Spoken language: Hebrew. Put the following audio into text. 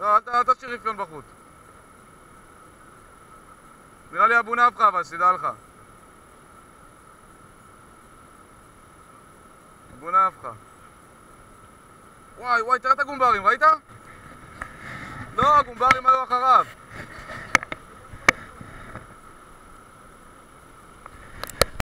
לא, אל תשאיר רפיון בחוץ. נראה לי אבו נפחא, אבל שתדע לך. אבו נפחא. וואי, וואי, תראה את הגומברים, ראית? לא, הגומברים היו אחריו.